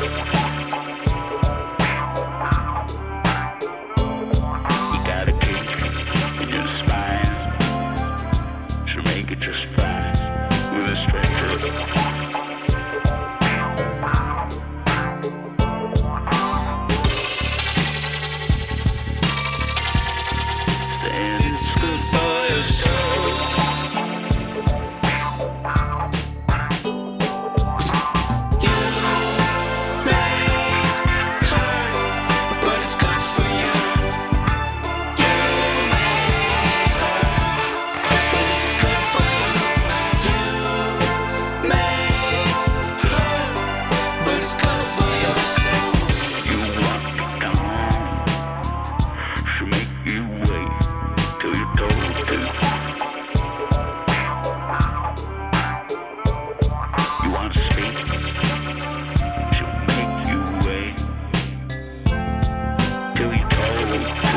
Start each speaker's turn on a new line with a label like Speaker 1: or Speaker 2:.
Speaker 1: Thank you. till he goes.